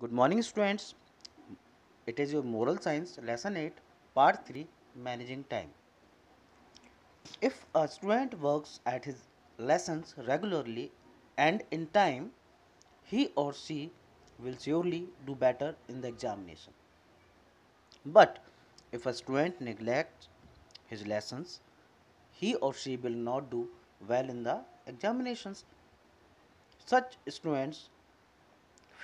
Good morning, students. It is your moral science lesson 8, part 3 Managing Time. If a student works at his lessons regularly and in time, he or she will surely do better in the examination. But if a student neglects his lessons, he or she will not do well in the examinations. Such students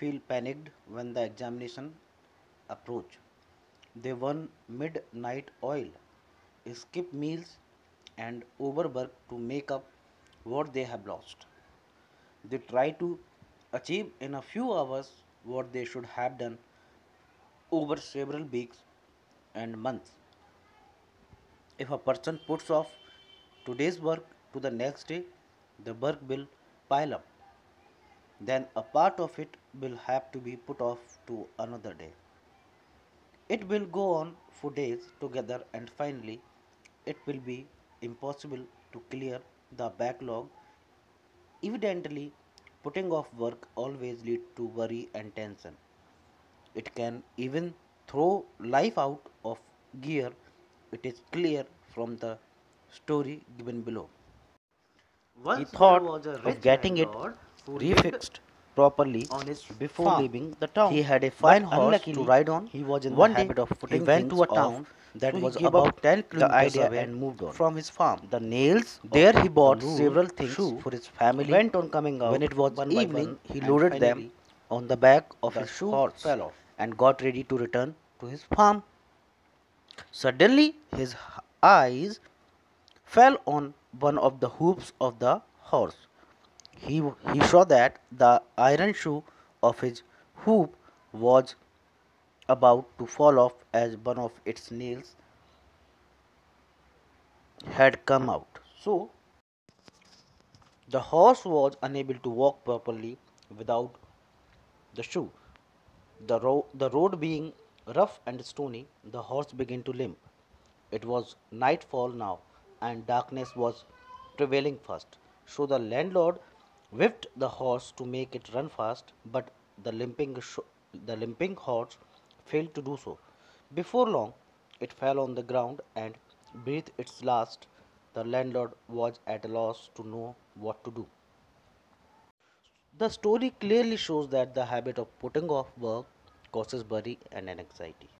feel panicked when the examination approach. They burn midnight oil, skip meals and overwork to make up what they have lost. They try to achieve in a few hours what they should have done over several weeks and months. If a person puts off today's work to the next day, the work will pile up. Then a part of it will have to be put off to another day. It will go on for days together, and finally, it will be impossible to clear the backlog. Evidently, putting off work always leads to worry and tension. It can even throw life out of gear. It is clear from the story given below. Once he thought was a of getting it landlord who lived refixed properly on his before farm. leaving the town. He had a But fine horse to ride on. He was in One the day, habit of he putting went to a town that was about 10 kilometers away and moved on. from his farm. The nails There he bought several things for his family. went on coming out when it was one evening, one, he loaded them on the back of the his shoe horse and got ready to return to his farm. Suddenly, his eyes fell on one of the hoops of the horse. He, he saw that the iron shoe of his hoop was about to fall off as one of its nails had come out. So, the horse was unable to walk properly without the shoe. The, ro- the road being rough and stony, the horse began to limp. It was nightfall now, and darkness was prevailing fast. So the landlord whipped the horse to make it run fast, but the limping, the limping horse failed to do so. Before long, it fell on the ground and breathed its last. The landlord was at a loss to know what to do. The story clearly shows that the habit of putting off work causes worry and anxiety.